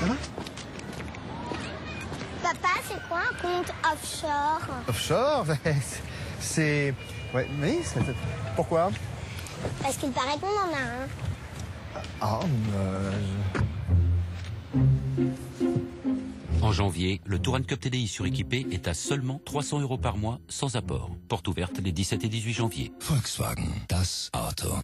Ça va? Papa, c'est quoi un compte offshore? Offshore? C'est... Ouais, oui, pourquoi? Parce qu'il paraît qu'on en a un. Ah, euh... En janvier, le Touran Cup TDI suréquipé est à seulement 300 euros par mois, sans apport. Porte ouverte les 17 et 18 janvier. Volkswagen, das Auto.